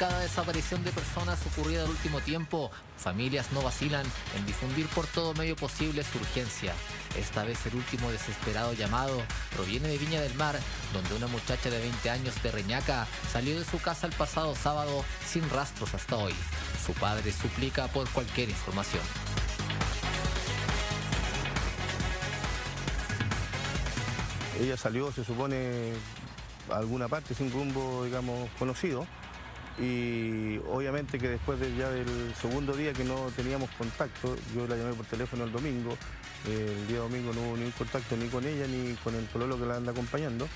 cada desaparición de personas ocurrida el último tiempo, familias no vacilan en difundir por todo medio posible su urgencia. Esta vez el último desesperado llamado proviene de Viña del Mar, donde una muchacha de 20 años de Reñaca salió de su casa el pasado sábado sin rastros hasta hoy. Su padre suplica por cualquier información. Ella salió, se supone, a alguna parte sin rumbo, digamos, conocido. Y obviamente que después de, ya del segundo día que no teníamos contacto, yo la llamé por teléfono el domingo, el día domingo no hubo ningún contacto ni con ella ni con el pololo que la anda acompañando.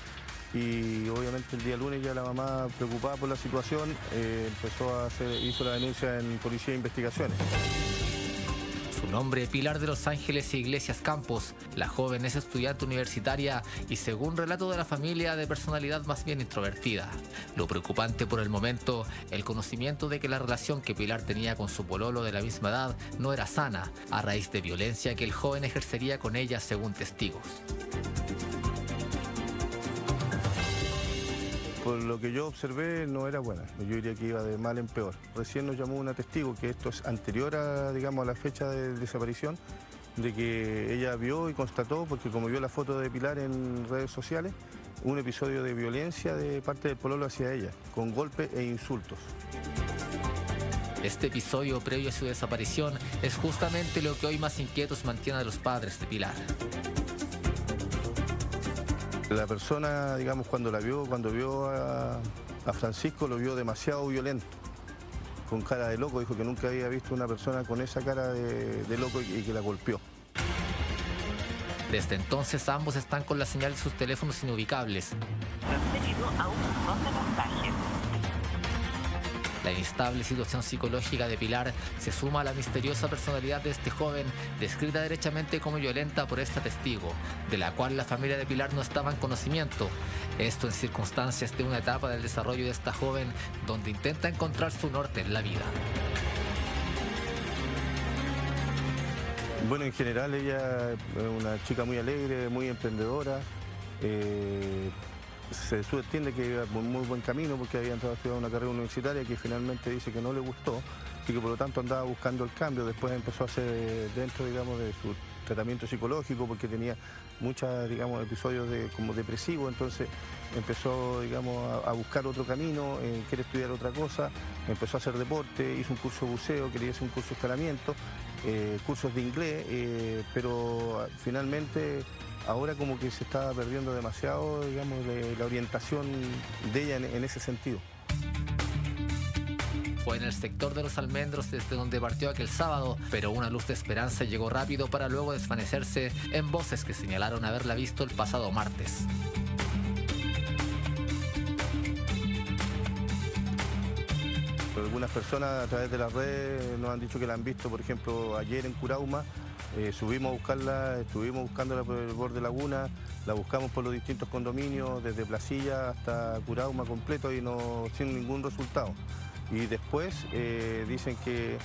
Y obviamente el día lunes ya la mamá, preocupada por la situación, eh, empezó a hacer, hizo la denuncia en Policía de Investigaciones. Su nombre, Pilar de los Ángeles e Iglesias Campos. La joven es estudiante universitaria y según relato de la familia, de personalidad más bien introvertida. Lo preocupante por el momento, el conocimiento de que la relación que Pilar tenía con su pololo de la misma edad no era sana, a raíz de violencia que el joven ejercería con ella según testigos. Por lo que yo observé no era buena, yo diría que iba de mal en peor. Recién nos llamó una testigo, que esto es anterior a, digamos, a la fecha de desaparición, de que ella vio y constató, porque como vio la foto de Pilar en redes sociales, un episodio de violencia de parte del pololo hacia ella, con golpes e insultos. Este episodio previo a su desaparición es justamente lo que hoy más inquietos mantiene a los padres de Pilar. La persona, digamos, cuando la vio, cuando vio a, Francisco, lo vio demasiado violento, con cara de loco, dijo que nunca había visto una persona con esa cara de, loco y, y que la golpeó. Desde entonces ambos están con la señal de sus teléfonos inubicables. A un. La inestable situación psicológica de Pilar se suma a la misteriosa personalidad de este joven, descrita derechamente como violenta por esta testigo, de la cual la familia de Pilar no estaba en conocimiento. Esto en circunstancias de una etapa del desarrollo de esta joven donde intenta encontrar su norte en la vida. Bueno, en general ella es una chica muy alegre, muy emprendedora. eh, se entiende que iba por muy buen camino porque había entrado a estudiar una carrera universitaria que finalmente dice que no le gustó y que por lo tanto andaba buscando el cambio. Después empezó a hacer dentro, digamos, de su tratamiento psicológico porque tenía muchos, digamos, episodios de, como depresivos, entonces empezó, digamos, a, a buscar otro camino, eh, quiere estudiar otra cosa, empezó a hacer deporte, hizo un curso de buceo, quería hacer un curso de escalamiento, eh, cursos de inglés, eh, pero finalmente ahora como que se está perdiendo demasiado, digamos, de la orientación de ella en, en ese sentido. Fue en el sector de los almendros desde donde partió aquel sábado, pero una luz de esperanza llegó rápido para luego desvanecerse en voces que señalaron haberla visto el pasado martes. Algunas personas a través de las redes nos han dicho que la han visto, por ejemplo, ayer en Curauma. Eh, subimos a buscarla, estuvimos buscándola por el borde de laguna, la buscamos por los distintos condominios, desde Placilla hasta Curauma completo y no sin ningún resultado. Y después eh, dicen que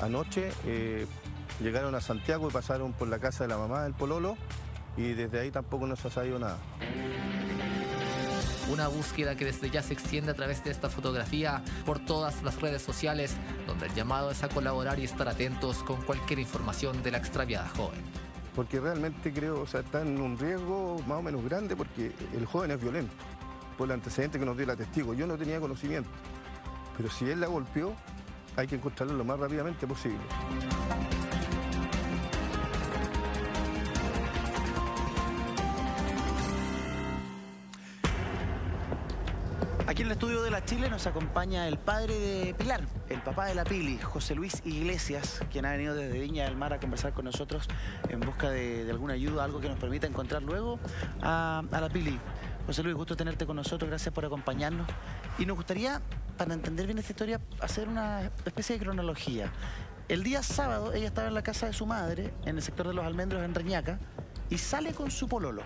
anoche eh, llegaron a Santiago y pasaron por la casa de la mamá del Pololo y desde ahí tampoco no se ha sabido nada. Una búsqueda que desde ya se extiende a través de esta fotografía por todas las redes sociales, donde el llamado es a colaborar y estar atentos con cualquier información de la extraviada joven. Porque realmente creo, o sea, está en un riesgo más o menos grande porque el joven es violento, por el antecedente que nos dio la testigo. Yo no tenía conocimiento, pero si él la golpeó, hay que encontrarlo lo más rápidamente posible. Aquí en el estudio de la Chile nos acompaña el padre de Pilar, el papá de la Pili, José Luis Iglesias, quien ha venido desde Viña del Mar a conversar con nosotros en busca de, de alguna ayuda, algo que nos permita encontrar luego a, a la Pili. José Luis, gusto tenerte con nosotros, gracias por acompañarnos. Y nos gustaría, para entender bien esta historia, hacer una especie de cronología. El día sábado ella estaba en la casa de su madre, en el sector de los almendros en Reñaca, y sale con su pololo.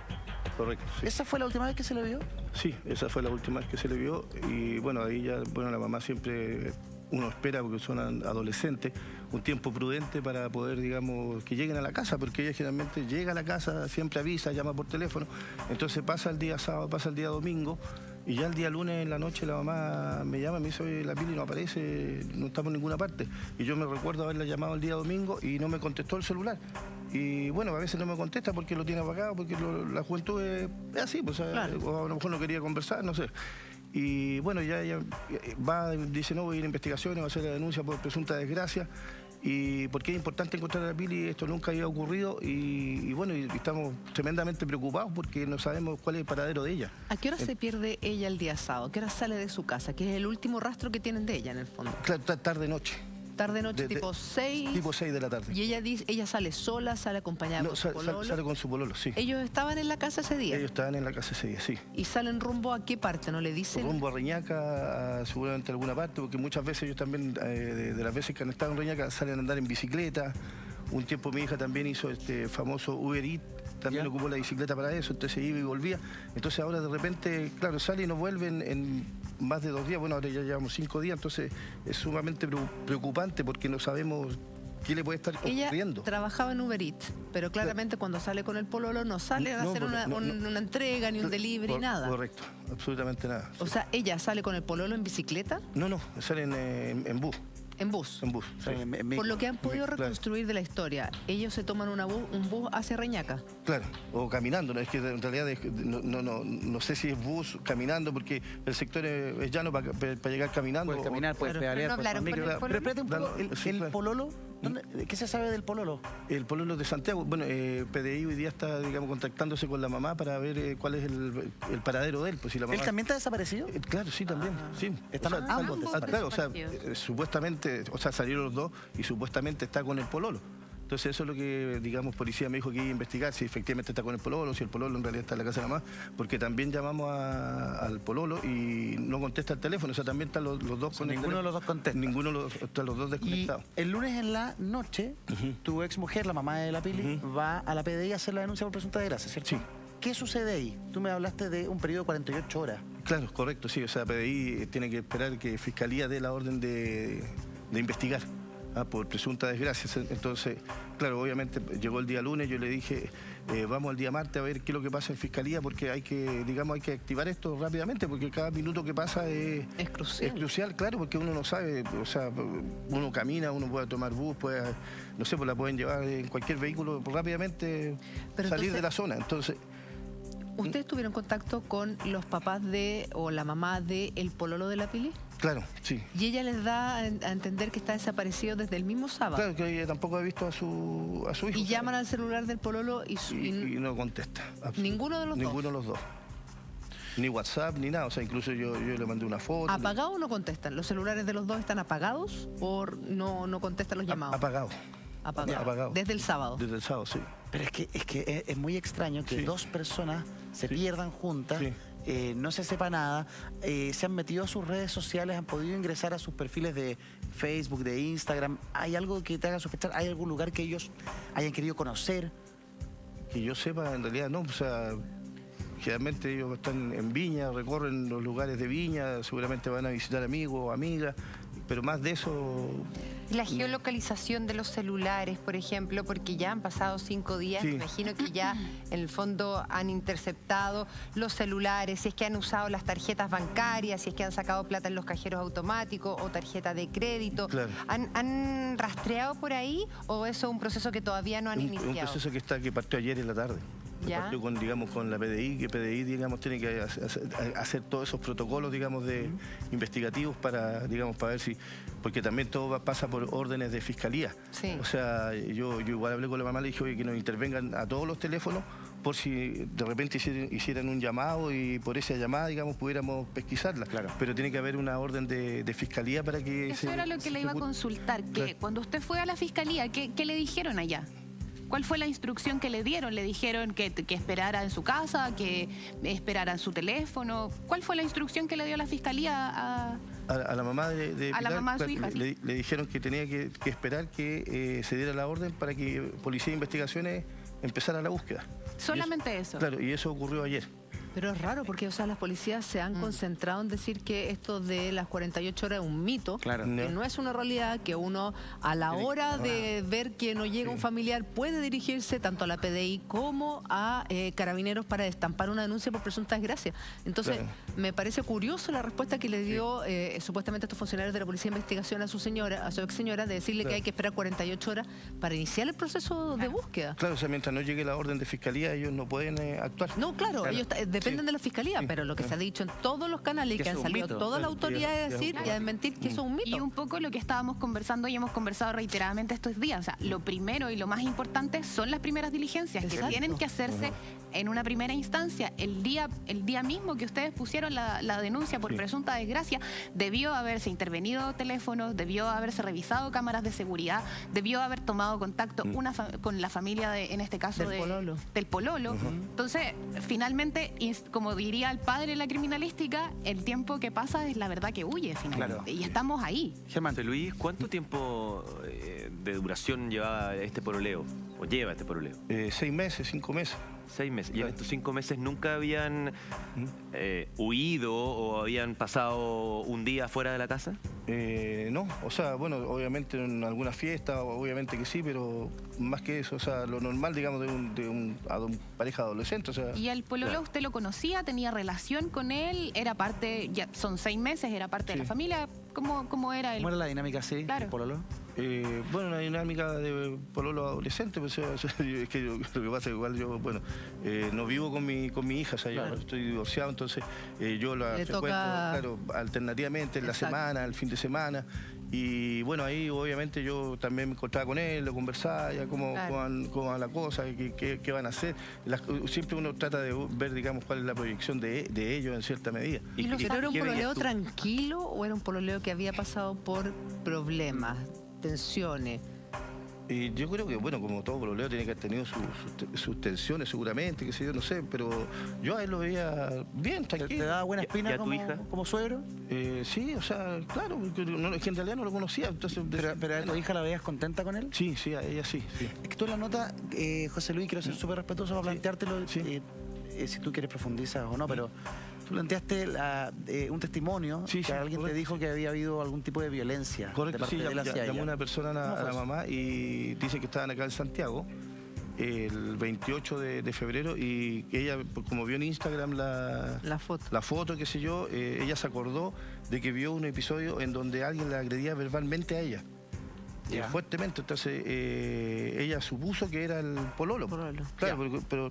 Correcto, sí. ¿Esa fue la última vez que se le vio? Sí, esa fue la última vez que se le vio y bueno, ahí ya, bueno, la mamá siempre, uno espera porque son adolescentes, un tiempo prudente para poder, digamos, que lleguen a la casa, porque ella generalmente llega a la casa, siempre avisa, llama por teléfono, entonces pasa el día sábado, pasa el día domingo Y ya el día lunes en la noche la mamá me llama y me dice, "Oye, la Pili no aparece, no estamos en ninguna parte. Y yo me recuerdo haberla llamado el día domingo y no me contestó el celular. Y bueno, a veces no me contesta porque lo tiene apagado, porque lo- la juventud es, así, pues, Claro. o a lo mejor no quería conversar, no sé. Y bueno, ya, ya eh, va, dice, no, voy a ir a investigaciones, va a hacer la denuncia por presunta desgracia. Y porque es importante encontrar a Pili, esto nunca había ocurrido y, y bueno, y estamos tremendamente preocupados porque no sabemos cuál es el paradero de ella. ¿A qué hora se pierde ella el día sábado? ¿A qué hora sale de su casa? Que es el último rastro que tienen de ella en el fondo. Claro, ta- tarde-noche. Tarde noche, De- tipo 6. Tipo 6 de la tarde. Y ella dice, ella sale sola, sale acompañada No, sal- pololo. sale con su pololo, sí. Ellos estaban en la casa ese día. Ellos estaban en la casa ese día, sí. ¿Y salen rumbo a qué parte? ¿No le dicen? Rumbo a Reñaca, a seguramente a alguna parte, porque muchas veces ellos también, eh, de, de las veces que han estado en Reñaca, salen a andar en bicicleta. Un tiempo mi hija también hizo este famoso Uber Eats, también Ya. ocupó la bicicleta para eso, entonces iba y volvía. Entonces ahora de repente, claro, sale y no vuelven en más de dos días, bueno, ahora ya llevamos cinco días, entonces es sumamente preo- preocupante porque no sabemos qué le puede estar Ella ocurriendo. trabajaba en Uber Eats, pero claramente cuando sale con el pololo no sale a No, hacer una, no- un- no- una entrega, ni un delivery, nada. Correcto, absolutamente nada. O sea, ella sale con el pololo en bicicleta, No, no, salen eh, en, en bus, en bus. en bus. O sí. en- en- Por lo que han podido claro. reconstruir de la historia, ellos se toman una bus, un bus hacia Reñaca. Claro, o caminando, ¿no? es que en realidad es- no, no, no, no sé si es bus, caminando, porque el sector es, es llano para llegar caminando. Puedes o- caminar, puedes Claro. pedalear. Pero no puedes hablaron micro. el Pero espérate un poco, Dando- el, el claro. pololo, ¿dónde- ¿qué se sabe del pololo? El pololo de Santiago, bueno, eh, PDI hoy día está, digamos, contactándose con la mamá para ver eh, cuál es el, el paradero de él. Pues si la mamá... ¿Él también está desaparecido? Eh, Claro, sí, también. sí. Están ambos ah, desaparecidos. claro, o sea, eh, supuestamente, o sea, salieron los dos y supuestamente está con el pololo. Entonces eso es lo que, digamos, policía me dijo que iba a investigar si efectivamente está con el pololo, si el pololo en realidad está en la casa de la mamá, porque también llamamos a- al pololo y no contesta el teléfono, o sea, también están los, los dos sea, con el ninguno de los dos contesta. Ninguno de los, están los dos Y desconectados. el lunes en la noche, tu ex mujer, la mamá de la Pili, va a la PDI a hacer la denuncia por presunta desgracia, ¿cierto? Sí. ¿Qué sucede ahí? Tú me hablaste de un periodo de 48 horas. Claro, correcto, sí. O sea, PDI tiene que esperar que Fiscalía dé la orden de, de investigar ah, por presunta desgracia. Entonces, claro, obviamente llegó el día lunes, yo le dije, eh, vamos al día martes a ver qué es lo que pasa en Fiscalía, porque hay que, digamos, hay que activar esto rápidamente, porque cada minuto que pasa es, Es crucial. es crucial, claro, porque uno no sabe, o sea, uno camina, uno puede tomar bus, puede, no sé, pues la pueden llevar en cualquier vehículo rápidamente, Pero salir entonces- de la zona. Entonces, ¿Ustedes tuvieron contacto con los papás de o la mamá de el pololo de la Pili? Claro, sí. Y ella les da a en- a entender que está desaparecido desde el mismo sábado. Claro, que ella tampoco ha visto a su, a su hijo. Y llaman al celular del pololo y, su- y, no contesta. Ninguno de los dos. Ninguno de los dos. Ni WhatsApp, ni nada. O sea, incluso yo, yo le mandé una foto. ¿Apagado o no contestan? ¿Los celulares de los dos están apagados o no, no contestan los llamados? Apagado. Apagado. apagado. Desde el sábado. Desde el sábado, sí. Pero es que es, que es, es muy extraño que Sí. dos personas se Sí. pierdan juntas, Sí. Eh, no se sepa nada, eh, se han metido a sus redes sociales, han podido ingresar a sus perfiles de Facebook, de Instagram. ¿Hay algo que te haga sospechar? ¿Hay algún lugar que ellos hayan querido conocer? Que yo sepa, en realidad no. O sea, generalmente ellos están en Viña, recorren los lugares de Viña, seguramente van a visitar amigos amigas, pero más de eso. Y La geolocalización de los celulares, por ejemplo, porque ya han pasado cinco días, Sí. me imagino que ya en el fondo han interceptado los celulares, si es que han usado las tarjetas bancarias, si es que han sacado plata en los cajeros automáticos o tarjeta de crédito. Claro. ¿Han, han rastreado por ahí o eso es un proceso que todavía no han un, un iniciado? proceso que está que partió ayer en la tarde. Ya. Partió con, digamos, con la PDI, que PDI, digamos, tiene que hacer, todos esos protocolos, digamos, de investigativos para, digamos, para ver si, porque también todo va- pasa por órdenes de fiscalía. Sí. O sea, yo, yo igual hablé con la mamá, le dije, oye, que nos intervengan a todos los teléfonos por si de repente hicieran, hicieran un llamado y por esa llamada, digamos, pudiéramos pesquisarla. Claro. Pero tiene que haber una orden de, de fiscalía para que Eso se- era lo que se le iba a consultar, que Claro. cuando usted fue a la fiscalía, ¿qué, qué le dijeron allá? ¿Cuál fue la instrucción que le dieron? ¿Le dijeron que, que esperara en su casa, que esperara en su teléfono? ¿Cuál fue la instrucción que le dio la fiscalía a...? A, a la mamá de, de A la mamá de su hija, le, le dijeron que tenía que, que esperar que eh, se diera la orden para que Policía de Investigaciones empezara la búsqueda. Solamente eso. Claro, y eso ocurrió ayer. Pero es raro porque, o sea, las policías se Mm. han concentrado en decir que esto de las 48 horas es un mito, Claro. que No. no es una realidad, que uno a la hora de ver que no llega un familiar puede dirigirse tanto a la PDI como a eh, carabineros para destampar una denuncia por presunta desgracia. Entonces, Claro. me parece curioso la respuesta que le dio eh, supuestamente estos funcionarios de la Policía de Investigación a su señora, a su ex señora, de decirle que hay que esperar 48 horas para iniciar el proceso de búsqueda. Claro, o sea, mientras no llegue la orden de fiscalía, ellos no pueden eh, actuar. No, claro, Claro. ellos ta- dependen Sí. de la fiscalía, Sí. pero lo que se ha dicho en todos los canales y Que han salido mito. todas las Claro, autoridades a ya- ya decir y a desmentir que eso es un mito. Y un poco lo que estábamos conversando y hemos conversado reiteradamente estos días. O sea, lo primero y lo más importante son las primeras diligencias que tienen que hacerse en una primera instancia. El día, el día mismo que ustedes pusieron la, la denuncia por Sí. presunta desgracia, debió haberse intervenido teléfonos, debió haberse revisado cámaras de seguridad, debió haber tomado contacto una fa- con la familia, de, en este caso Del de- pololo. del pololo. Entonces, finalmente, como diría el padre de la criminalística, el tiempo que pasa es la verdad que huye finalmente. Claro. Y estamos ahí. Germán, José Luis, ¿cuánto tiempo eh, de duración llevaba este pololeo? ¿O lleva este pololeo? Eh, seis meses, cinco meses. Seis meses. ¿Y en estos cinco meses nunca habían eh, huido o habían pasado un día fuera de la casa? Eh, no, o sea, bueno, obviamente en alguna fiesta, obviamente que sí, pero más que eso, o sea, lo normal, digamos, de un, de un, pareja adolescente, o sea, ¿Y el pololo Claro. usted lo conocía? ¿Tenía relación con él? ¿Era parte, ya son seis meses, era parte de la Sí. familia? ¿Cómo, cómo era el ¿cómo era la dinámica así? Claro. del pololo? eh, bueno, una dinámica de pololo adolescente, pues, o sea, yo- es que yo- lo que pasa es que igual yo, bueno, eh, no vivo con mi, con mi hija, o sea, yo estoy divorciado, entonces eh, yo la Le frecuento, toca- claro, alternativamente en la semana, el fin de semana. Y bueno, ahí obviamente yo también me encontraba con él, lo conversaba, ya cómo, Claro. cómo van, cómo va la cosa, qué, qué- qué van a hacer. Las- siempre uno trata de ver, digamos, cuál es la proyección de, de ellos en cierta medida. ¿Y los ¿Pero era un pololeo tranquilo o era un pololeo que había pasado por problemas, tensiones? Y yo creo que, bueno, como todo problema tiene que haber tenido sus, sus- sus tensiones seguramente, qué sé yo, no sé, pero yo a él lo veía bien, ¿Te, tranquilo. te da buena ¿Y- espina y a tu como, hija? como suegro? Eh, sí, o sea, claro, porque no, es que en realidad no lo conocía, entonces... Pero, pero a tu hija la veías contenta con él? Sí, sí, a ella sí, sí. Es que tú en la nota, eh, José Luis, quiero ser súper respetuoso para planteártelo, Sí. eh, eh, si tú quieres profundizar o no, pero tú planteaste la- eh, un testimonio Sí, que sí, alguien te correcto, dijo que había habido algún tipo de violencia Correcto, de parte sí, de él hacia llamó ella. una persona a, ¿Cómo a fue la mamá y dice que estaban acá en Santiago el 28 de, de febrero y ella, como vio en Instagram la, La foto. la foto, qué sé yo, eh, ella se acordó de que vio un episodio en donde alguien la agredía verbalmente a ella. eh, fuertemente, entonces eh, ella supuso que era el pololo. Pololo. Claro, pero, pero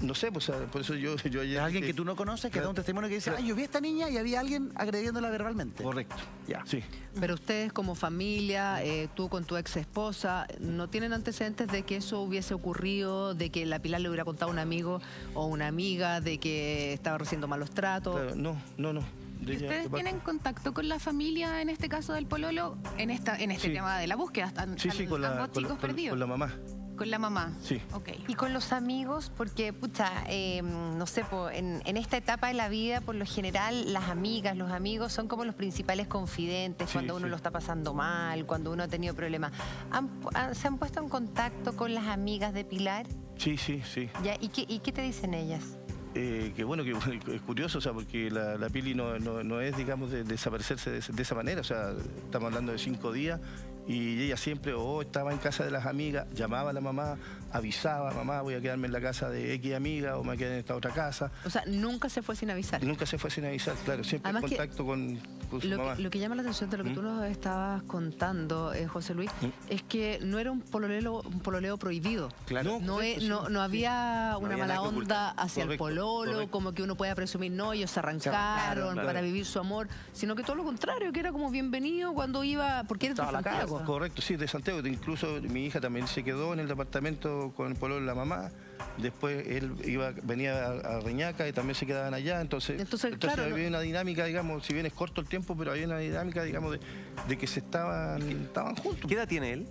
no sé, pues, por eso yo, yo ayer Es alguien que tú no conoces, que Claro. da un testimonio que dice, Claro. ay, yo vi a esta niña y había alguien agrediéndola verbalmente. Correcto. Ya. Sí. Pero ustedes como familia, eh, tú con tu ex esposa, ¿no tienen antecedentes de que eso hubiese ocurrido, de que la Pilar le hubiera contado a un amigo o una amiga, de que estaba recibiendo malos tratos? Claro, no, no, no. De ¿Y ella, ustedes tienen contacto con la familia, en este caso del pololo, en esta en este Sí. tema de la búsqueda? Están, Sí, sí, están con la, con la- chicos con- perdidos. con la mamá. Con la mamá. Sí. Ok. Y con los amigos, porque, pucha, eh, no sé, po, en, en esta etapa de la vida, por lo general, las amigas, los amigos son como los principales confidentes Sí, cuando uno sí. lo está pasando mal, cuando uno ha tenido problemas. ¿Han- han- ¿Se han puesto en contacto con las amigas de Pilar? Sí, sí, sí. ¿Ya? ¿Y, qué, ¿Y qué te dicen ellas? Eh, que bueno, que es curioso, o sea, porque la, la Pili no, no- no es, digamos, de, desaparecerse de, de esa manera, o sea, estamos hablando de cinco días y ella siempre o estaba en casa de las amigas, llamaba a la mamá, avisaba, mamá, voy a quedarme en la casa de X amiga o me quedo en esta otra casa. O sea, nunca se fue sin avisar. Nunca se fue sin avisar, claro, siempre en Además contacto con, Lo mamá. que, lo que llama la atención de lo que ¿Mm? tú nos estabas contando, eh, José Luis, ¿Mm? es que no era un pololeo, un pololeo prohibido. Claro. No, correcto, es- no, no sí. había una había mala onda hacia el pololo, correcto. como que uno pueda presumir, no, ellos se arrancaron claro. para vivir su amor, sino que todo lo contrario, que era como bienvenido cuando iba, porque eres de. Santiago. Correcto, sí, de Santiago. Incluso mi hija también se quedó en el departamento con el pololo de la mamá. Después él iba, venía a, a Reñaca y también se quedaban allá. Entonces, Entonces, claro, había no- una dinámica, digamos, si bien es corto el tiempo, pero había una dinámica, digamos, de, de que se estaban, estaban juntos. ¿Qué edad tiene él?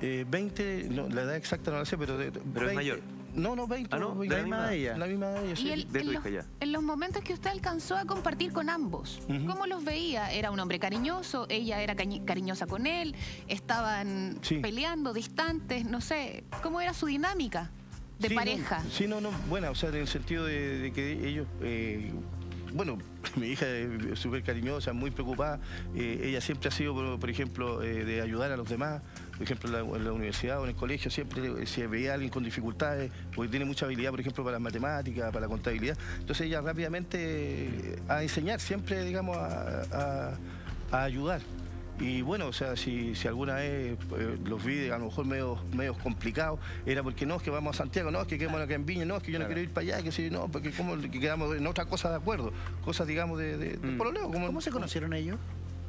Eh, 20, no, la edad exacta no la sé, pero... De, Pero es 20 mayor. No, no, 20. Ah, no, no, de 20, la misma edad de ella. La misma de ella, Y sí. él, de tu en, los, hija ya. en los momentos que usted alcanzó a compartir con ambos. ¿cómo los veía? ¿Era un hombre cariñoso? ¿Ella era cariñosa con él? ¿Estaban Sí. peleando, distantes? No sé, ¿cómo era su dinámica? De Sí, no, pareja. sí, no, no, buena, o sea, en el sentido de, de que ellos, eh, bueno, mi hija es súper cariñosa, muy preocupada, eh, ella siempre ha sido, por, por ejemplo, eh, de ayudar a los demás, por ejemplo, en la, en la universidad o en el colegio, siempre si veía a alguien con dificultades, porque tiene mucha habilidad, por ejemplo, para las matemáticas, para la contabilidad, entonces ella rápidamente a enseñar, siempre, digamos, a- a- a ayudar. Y bueno, o sea, si, si alguna vez eh, los vi a lo mejor medio, medios complicados, era porque no, es que vamos a Santiago, no, es que quedamos acá en Viña, no, es que yo no quiero ir para allá, que si no, porque como que quedamos en otra cosa de acuerdo, cosas digamos de, de, de pololeo, como- ¿Cómo se conocieron ellos?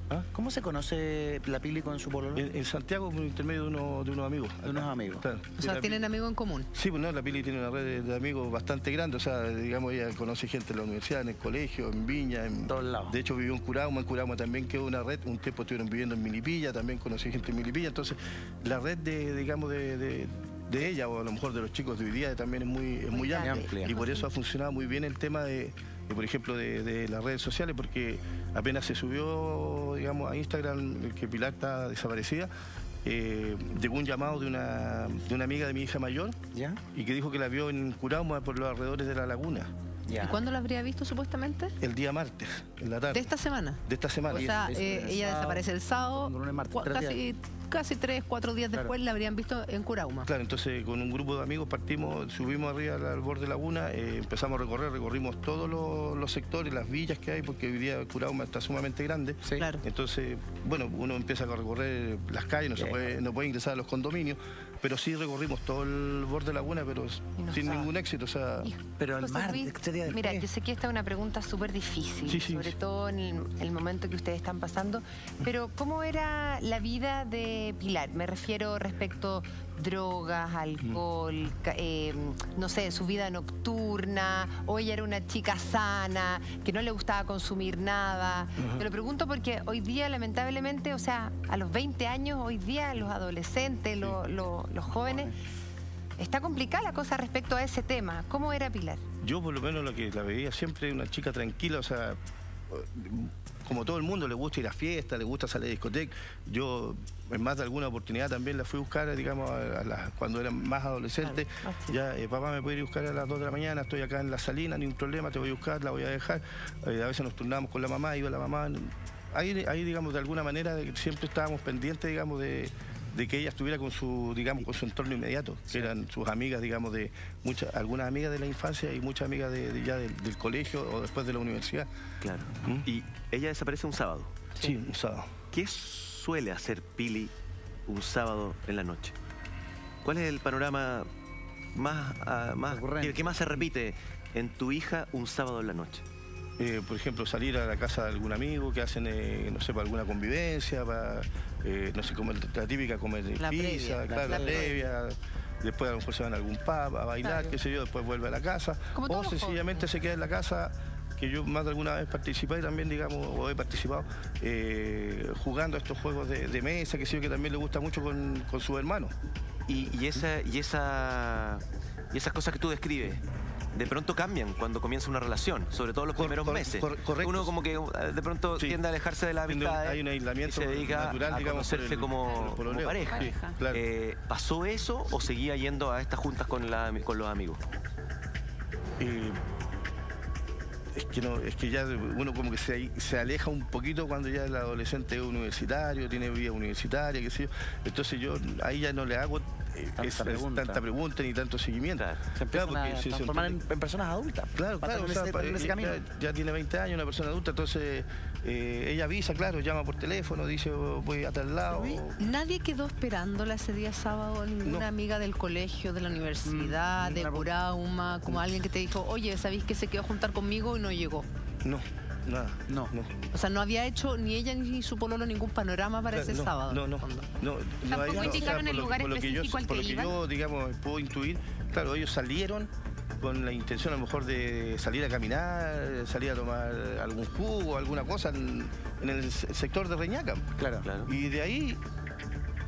¿Ah? ¿Cómo se conoce la Pili con su pololo? En, en Santiago por intermedio de, uno- de unos amigos. De unos amigos. Claro. O sea, tienen amigos en común. Sí, pues no, la Pili tiene una red de, de amigos bastante grande, o sea, digamos, ella conoce gente en la universidad, en el colegio, en Viña, en Todos lados. De hecho, vivió en Curauma, en Curauma también quedó una red, un tiempo estuvieron viviendo en Milipilla, también conocí gente en Milipilla, entonces la red de, digamos, de, de- de ella, o a lo mejor de los chicos de hoy día, también es muy, es muy amplia. amplia. Y por eso ha funcionado muy bien el tema de, por ejemplo, de, de las redes sociales, porque apenas se subió, digamos, a Instagram que Pilar está desaparecida, eh, llegó un llamado de una, de una amiga de mi hija mayor, ¿Ya? y que dijo que la vio en Curauma por los alrededores de la laguna Ya. ¿Y cuándo la habría visto supuestamente? el día martes, en la tarde. De esta semana. de esta semana. O sea, eh, el ella sábado, desaparece el sábado, lunes, martes, casi, casi tres, cuatro días Claro. después la habrían visto en Curauma. Claro, entonces con un grupo de amigos partimos, subimos arriba al, al borde de laguna, eh, empezamos a recorrer, recorrimos todos los, los sectores, las villas que hay, porque hoy día Curauma está sumamente grande. Sí. Claro. Entonces, bueno, uno empieza a recorrer las calles, no, se puede, no puede ingresar a los condominios, pero sí recorrimos todo el borde de laguna, pero no sin sabe. ningún éxito. O sea, Hijo, Pero el mar, Luis, Mira, yo sé que esta es una pregunta súper difícil, Sí, sí, sobre sí. todo en el, el momento que ustedes están pasando, pero ¿cómo era la vida de Pilar? Me refiero respecto drogas, alcohol, eh, no sé, su vida nocturna, o ella era una chica sana, que no le gustaba consumir nada. Te lo pregunto porque hoy día, lamentablemente, o sea, a los 20 años, hoy día los adolescentes, lo- lo- los jóvenes, está complicada la cosa respecto a ese tema. ¿Cómo era Pilar? Yo por lo menos lo que la veía siempre una chica tranquila, o sea, como todo el mundo le gusta ir a fiestas, le gusta salir a discoteca. Yo en más de alguna oportunidad también la fui a buscar, digamos, a, a las- cuando era más adolescente. Claro. Ya, eh, papá me puede ir a buscar a las 2 de la mañana, estoy acá en la salina, ni un problema, te voy a buscar, la voy a dejar. Eh, a veces nos turnamos con la mamá, iba la mamá. Ahí, ahí digamos, de alguna manera siempre estábamos pendientes, digamos, de de que ella estuviera con su, digamos, con su entorno inmediato, que eran sus amigas, digamos, de muchas, algunas amigas de la infancia y muchas amigas de, de ya del, del colegio o después de la universidad. Claro. ¿Mm? Y ella desaparece un sábado. Sí, un sábado. ¿Qué suele hacer Pili un sábado en la noche? ¿Cuál es el panorama más, ah, más que más se repite en tu hija un sábado en la noche? Eh, por ejemplo, salir a la casa de algún amigo que hacen, eh, no sé, para alguna convivencia, para, eh, no sé, comer la típica, comer La pizza, previa, claro, la la previa. Después a lo mejor se van a algún pub a bailar, Claro. qué sé yo, después vuelve a la casa. Como o sencillamente jóvenes. se queda en la casa, que yo más de alguna vez participé también, digamos, o he participado, eh, jugando a estos juegos de, de mesa, que sé yo, que también le gusta mucho con, con su hermano. Y, y esa, y, esa, y esas cosas que tú describes, de pronto cambian cuando comienza una relación, sobre todo los Cor- primeros cor- meses. cor- correcto. Uno como que eh, de pronto Sí. tiende a alejarse de la amistad hay un aislamiento y se dedica natural, a digamos, conocerse el- como, el pareja. Sí, claro. Eh, ¿Pasó eso o seguía yendo a estas juntas con, la- con los amigos? Eh, es que no, es que ya uno como que se, se aleja un poquito cuando ya el adolescente es universitario, tiene vida universitaria, qué sé yo. Entonces yo ahí ya no le hago Tanta esa- pregunta. tanta pregunta ni tanto seguimiento. Claro. Se porque a se transformar en, personas adultas. Claro, claro, o sea, ese, eh, camino. ya, ya tiene 20 años, una persona adulta, entonces eh, ella avisa, claro, llama por teléfono, dice oh, voy a tal lado. Nadie quedó esperándola ese día sábado, ninguna No. amiga del colegio, de la universidad, Mm, de Curauma, como alguien que te dijo, oye, ¿sabéis que se quedó a juntar conmigo y no llegó? No, nada. No. no. O sea, no había hecho ni ella ni su pololo ningún panorama para ese no, sábado. No, no, no, no, Tampoco indicaron por el lugar por lo que yo- específico al Por que lo que iban. yo, digamos, puedo intuir, claro, ellos salieron con la intención a lo mejor de salir a caminar, salir a tomar algún jugo, alguna cosa en, en el se- sector de Reñaca. Claro. Claro. Y de ahí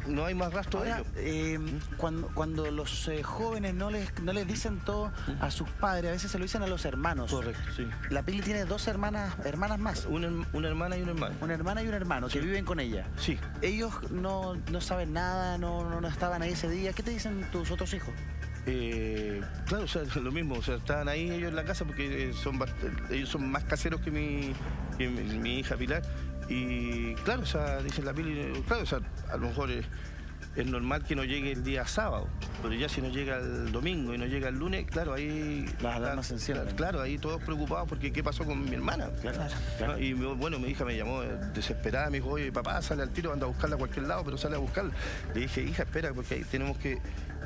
no hay más rastro de ellos. eh, cuando, cuando los eh, jóvenes no les, no les dicen todo a sus padres, a veces se lo dicen a los hermanos. Correcto, sí. La Pili tiene dos hermanas, hermanas más. Una, una hermana y un hermano. Una hermana y un hermano que viven con ella. Sí. Ellos no, no saben nada, no, no, no estaban ahí ese día. ¿Qué te dicen tus otros hijos? Eh, claro, o sea, lo mismo, o sea, estaban ahí ellos en la casa porque eh, son ellos son más caseros que mi, que mi, mi hija Pilar. Y claro, o sea, dice la Pili, claro, o sea, a lo mejor es, es normal que no llegue el día sábado, pero ya si no llega el domingo y no llega el lunes, claro, ahí... Las alarmas se. Claro, ahí todos preocupados porque qué pasó con mi hermana. Claro, ¿no? claro. Y bueno, mi hija me llamó desesperada, me dijo, oye, papá, sale al tiro, anda a buscarla a cualquier lado, pero sale a buscarla. Le dije, hija, espera, porque ahí tenemos que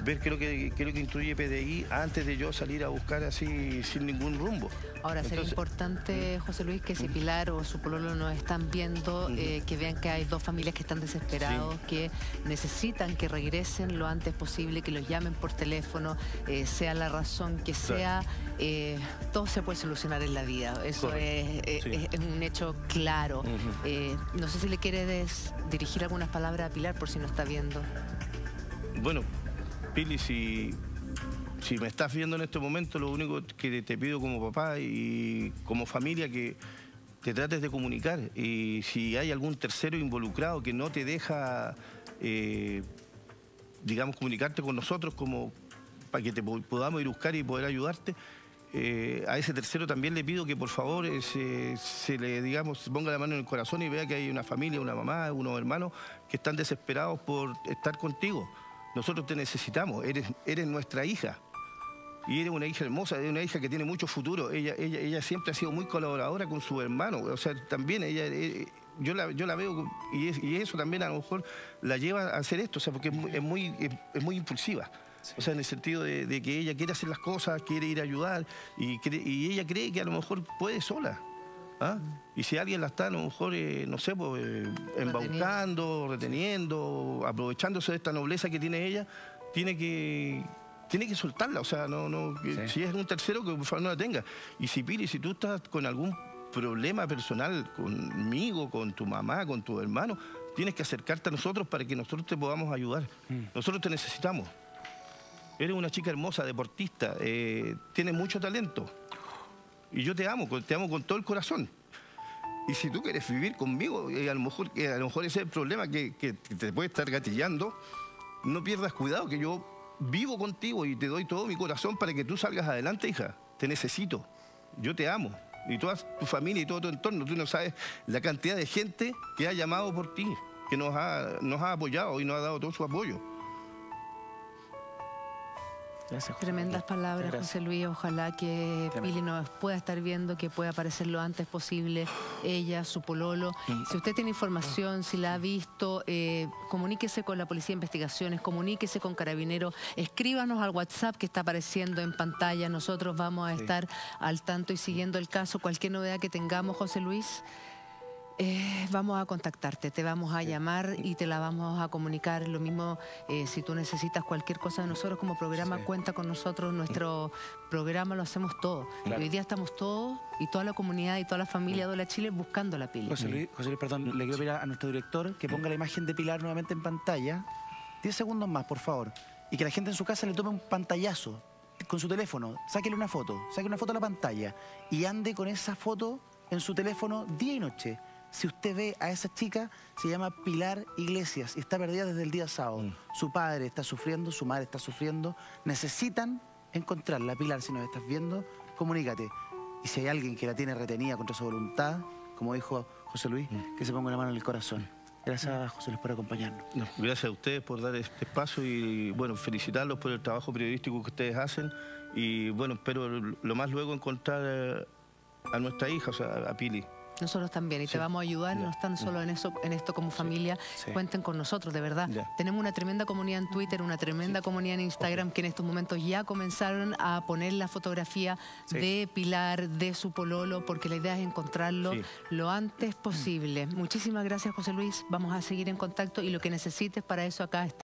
ver qué es lo que, qué es lo que instruye PDI antes de yo salir a buscar así sin ningún rumbo. Ahora, sería Entonces, importante, José Luis, que si Pilar o su pololo nos están viendo, eh, que vean que hay dos familias que están desesperados, que necesitan que regresen lo antes posible, que los llamen por teléfono, eh, sea la razón que sea, eh, todo se puede solucionar en la vida. Eso es, Sí. es un hecho claro. No sé si le quieres dirigir algunas palabras a Pilar por si no está viendo. Bueno, Pili, si, si me estás viendo en este momento, lo único que te pido como papá y como familia que te trates de comunicar. Y si hay algún tercero involucrado que no te deja, eh, digamos, comunicarte con nosotros como para que te po- podamos ir a buscar y poder ayudarte. eh, a ese tercero también le pido que por favor eh, se, se le digamos ponga la mano en el corazón y vea que hay una familia, una mamá, unos hermanos que están desesperados por estar contigo. Nosotros te necesitamos, eres, eres nuestra hija. Y eres una hija hermosa, eres una hija que tiene mucho futuro. Ella, ella, ella siempre ha sido muy colaboradora con su hermano. O sea, también ella, eh, yo, la, yo la veo y, es- y eso también a lo mejor la lleva a hacer esto, o sea, porque es muy, es muy, es- es muy impulsiva. O sea, en el sentido de, de que ella quiere hacer las cosas, quiere ir a ayudar y, cree- y ella cree que a lo mejor puede sola. ¿Ah? Y si alguien la está a lo mejor, eh, no sé, pues, eh, embaucando, reteniendo, aprovechándose de esta nobleza que tiene ella, tiene que, tiene que soltarla. O sea, no, no, Sí. si es un tercero, que por favor no la tenga. Y si Pili, si tú estás con algún problema personal conmigo, con tu mamá, con tu hermano, tienes que acercarte a nosotros para que nosotros te podamos ayudar. Nosotros te necesitamos. Eres una chica hermosa, deportista, eh, tienes mucho talento. Y yo te amo, te amo con todo el corazón. Y si tú quieres vivir conmigo, eh, a, lo mejor, eh, a lo mejor ese es el problema que, que te puede estar gatillando, no pierdas cuidado, que yo vivo contigo y te doy todo mi corazón para que tú salgas adelante, hija. Te necesito. Yo te amo. Y toda tu familia y todo tu entorno. Tú no sabes la cantidad de gente que ha llamado por ti, que nos ha, nos ha apoyado y nos ha dado todo su apoyo. Gracias, José Tremendas Luis. palabras, Gracias. José Luis. Ojalá que Tremendo. Pili nos pueda estar viendo, que pueda aparecer lo antes posible. Ella, su pololo. Si usted tiene información, si la ha visto, eh, comuníquese con la Policía de Investigaciones, comuníquese con Carabineros, escríbanos al WhatsApp que está apareciendo en pantalla. Nosotros vamos a estar al tanto y siguiendo el caso. Cualquier novedad que tengamos, José Luis. Eh, vamos a contactarte, te vamos a llamar y te la vamos a comunicar. Lo mismo eh, si tú necesitas cualquier cosa de nosotros como programa, cuenta con nosotros. Nuestro programa lo hacemos todo. Claro. Hoy día estamos todos y toda la comunidad y toda la familia de la Chile buscando la pili. José Luis, José Luis, perdón, le quiero pedir a nuestro director que ponga la imagen de Pilar nuevamente en pantalla. 10 segundos más, por favor. Y que la gente en su casa le tome un pantallazo con su teléfono. Sáquele una foto, sáquele una foto a la pantalla y ande con esa foto en su teléfono día y noche. Si usted ve a esa chica, se llama Pilar Iglesias y está perdida desde el día sábado. Su padre está sufriendo, su madre está sufriendo. Necesitan encontrarla. Pilar, si nos estás viendo, comunícate. Y si hay alguien que la tiene retenida contra su voluntad, como dijo José Luis, que se ponga la mano en el corazón. Gracias, José Luis, por acompañarnos. No, gracias a ustedes por dar este espacio y bueno, felicitarlos por el trabajo periodístico que ustedes hacen y bueno, espero lo más luego encontrar eh, a nuestra hija, o sea, a Pili. Nosotros también, y Sí. te vamos a ayudar, Ya. no están solo en eso, en esto como familia, Sí. cuenten con nosotros, de verdad. Tenemos una tremenda comunidad en Twitter, una tremenda comunidad en Instagram que en estos momentos ya comenzaron a poner la fotografía de Pilar, de su pololo, porque la idea es encontrarlo lo antes posible. Muchísimas gracias, José Luis. Vamos a seguir en contacto y lo que necesites para eso acá está.